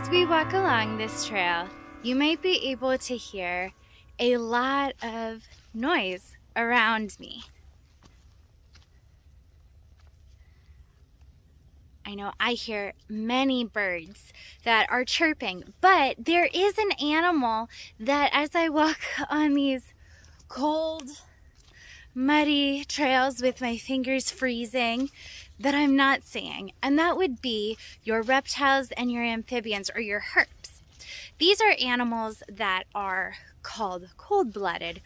As we walk along this trail, you might be able to hear a lot of noise around me. I know I hear many birds that are chirping, but there is an animal that as I walk on these cold, muddy trails with my fingers freezing that I'm not seeing, and that would be your reptiles and your amphibians or your herps. These are animals that are called cold-blooded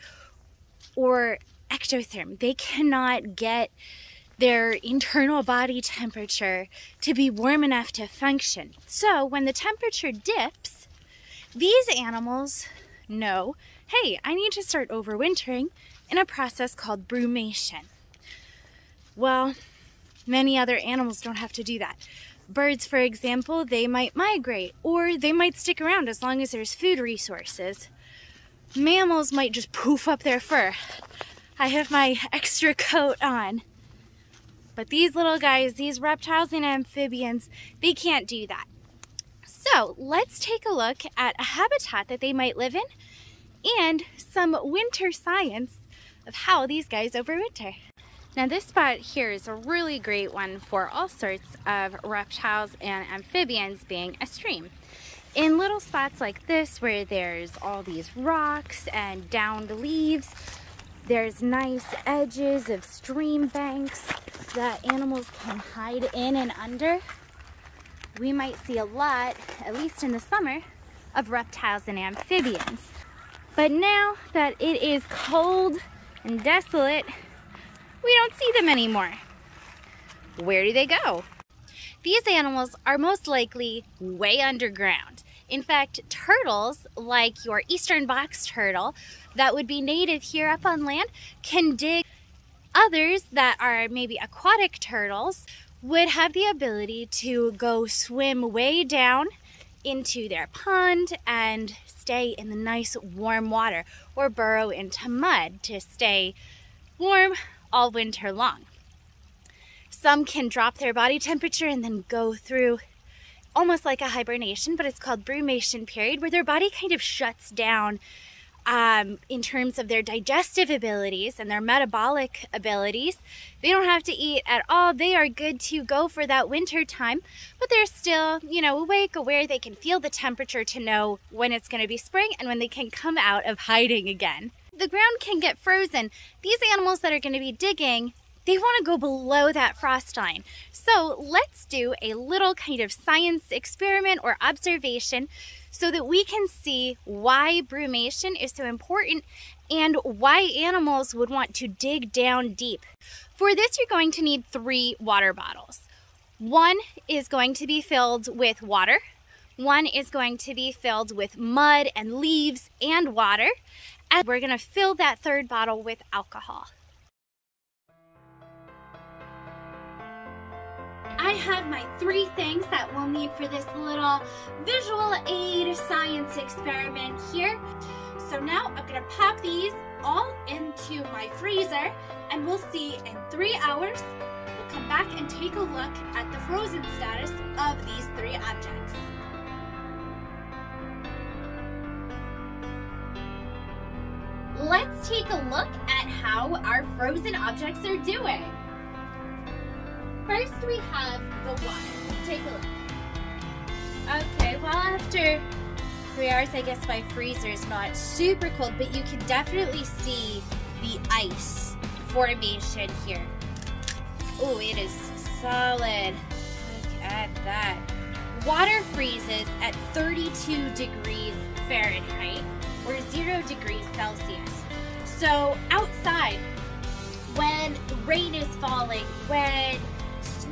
or ectotherm. They cannot get their internal body temperature to be warm enough to function. So when the temperature dips, these animals know, hey, I need to start overwintering in a process called brumation. Well, many other animals don't have to do that. Birds, for example, they might migrate or they might stick around as long as there's food resources. Mammals might just poof up their fur. I have my extra coat on. But these little guys, these reptiles and amphibians, they can't do that. So let's take a look at a habitat that they might live in and some winter science of how these guys overwinter. Now this spot here is a really great one for all sorts of reptiles and amphibians being a stream. In little spots like this where there's all these rocks and downed leaves, there's nice edges of stream banks that animals can hide in and under. We might see a lot, at least in the summer, of reptiles and amphibians. But now that it is cold and desolate, we don't see them anymore. Where do they go? These animals are most likely way underground. In fact, turtles, like your eastern box turtle, that would be native here up on land, can dig. Others that are maybe aquatic turtles would have the ability to go swim way down into their pond and stay in the nice warm water or burrow into mud to stay warm all winter long. Some can drop their body temperature and then go through almost like a hibernation, but it's called brumation period, where their body kind of shuts down um, in terms of their digestive abilities and their metabolic abilities. They don't have to eat at all. They are good to go for that winter time, but they're still, you know, awake, aware. They can feel the temperature to know when it's going to be spring and when they can come out of hiding again. The ground can get frozen. These animals that are going to be digging they want to go below that frost line. So let's do a little kind of science experiment or observation so that we can see why brumation is so important and why animals would want to dig down deep. For this, you're going to need three water bottles. One is going to be filled with water. One is going to be filled with mud and leaves and water. And we're gonna fill that third bottle with alcohol. I have my three things that we'll need for this little visual aid science experiment here. So now I'm gonna pop these all into my freezer and we'll see in three hours, we'll come back and take a look at the frozen status of these three objects. Let's take a look at how our frozen objects are doing. First we have the water. Take a look. Okay, well after three hours, I guess my freezer is not super cold, but you can definitely see the ice formation here. Oh, it is solid. Look at that. Water freezes at 32 degrees Fahrenheit or 0 degrees Celsius. So outside, when rain is falling, when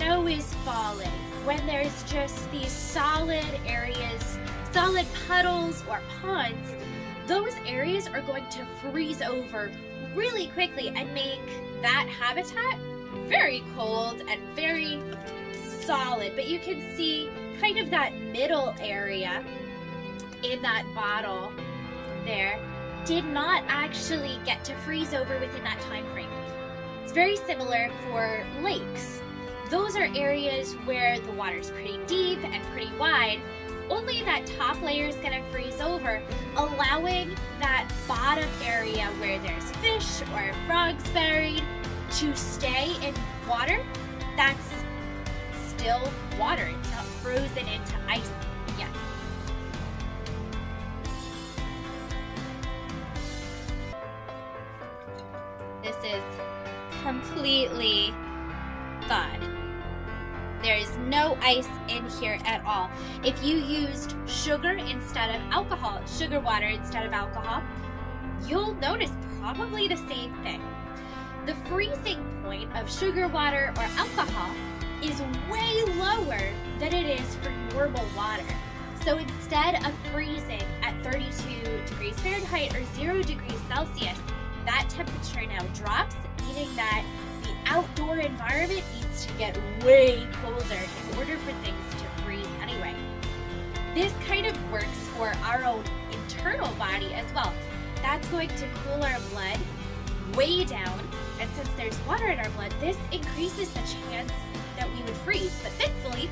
snow is falling, when there's just these solid areas, solid puddles or ponds, those areas are going to freeze over really quickly and make that habitat very cold and very solid. But you can see kind of that middle area in that bottle there did not actually get to freeze over within that time frame. It's very similar for lakes those are areas where the water is pretty deep and pretty wide, only that top layer is going to freeze over, allowing that bottom area where there's fish or frogs buried to stay in water that's still water. It's not frozen into ice yet. No ice in here at all. If you used sugar instead of alcohol, sugar water instead of alcohol, you'll notice probably the same thing. The freezing point of sugar water or alcohol is way lower than it is for normal water. So instead of freezing at 32 degrees Fahrenheit or 0 degrees Celsius, that temperature now drops, meaning that the outdoor environment to get way colder in order for things to freeze anyway. This kind of works for our own internal body as well. That's going to cool our blood way down, and since there's water in our blood, this increases the chance that we would freeze. But thankfully,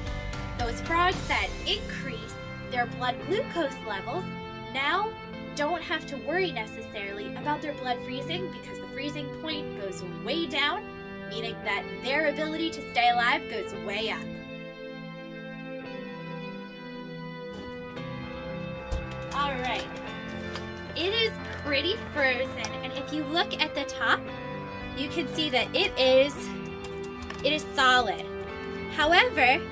those frogs that increase their blood glucose levels now don't have to worry necessarily about their blood freezing because the freezing point goes way down, meaning that their ability to stay alive goes way up. All right, it is pretty frozen, and if you look at the top, you can see that it is, it is solid. However,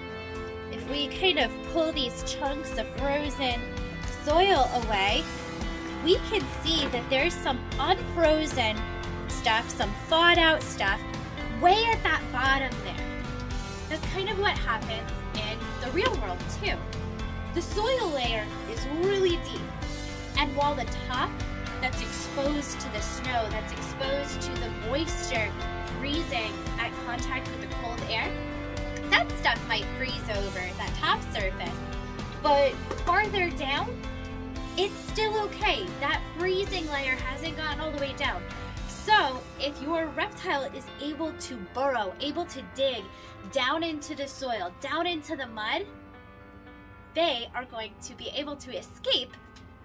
if we kind of pull these chunks of frozen soil away, we can see that there's some unfrozen stuff, some thawed out stuff, way at that bottom there. That's kind of what happens in the real world too. The soil layer is really deep, and while the top that's exposed to the snow, that's exposed to the moisture freezing at contact with the cold air, that stuff might freeze over that top surface. But farther down, it's still okay. That freezing layer hasn't gone all the way down. So if your reptile is able to burrow, able to dig down into the soil, down into the mud, they are going to be able to escape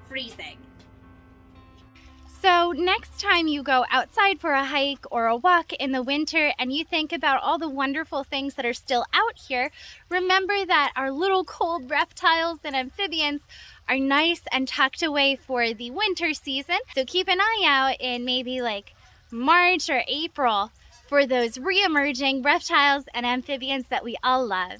freezing. So next time you go outside for a hike or a walk in the winter and you think about all the wonderful things that are still out here, remember that our little cold reptiles and amphibians are nice and tucked away for the winter season. So keep an eye out in maybe like March or April for those re-emerging reptiles and amphibians that we all love.